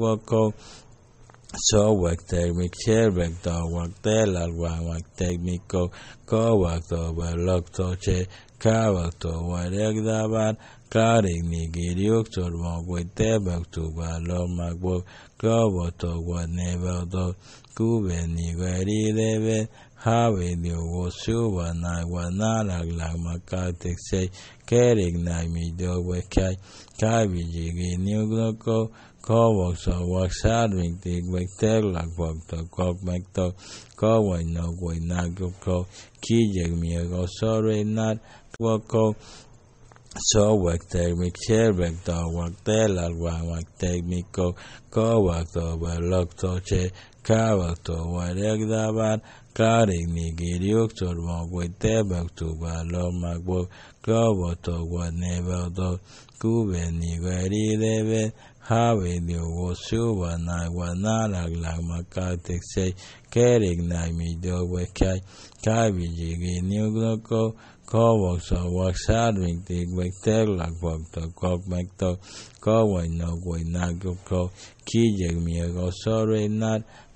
Wako so wak tek mi che wak to wak te la wa wak tek mi ko ko wak to wa lok to che ka wak to wa rek da ban ka rek mi gi ryuk to wa wa te bak to wa lo mak bo ko wa to wa ne ba do ku ve ni wa ri de ve Have Dios wo suba na guanala la macate sei kerek na mi do we kai kai bi jigi niu gloko ko wok so wok sad wing tig wek tek lak wok to kok mek to ko wai no wai na gup ko ki jeg mi go so re nat wo ko soo wagtay mijeebegdoo waqteelal waan wagtay miko koo wagtooba logtoje kaa wagto wareegdaban qaarigni gelyugtod mogwiteebagtuba lo magbo gooboto wadnebado kubeni weridebe haawediugu subanay wadnaalaglag makaatigsay kerignay midowekay kaabijigi nugnoko terlak kavasavak, sárvénytékbek, terlakvaktak, kakmektak, kavajnak, vagy nákokak, kígyek miek a szarvénynál,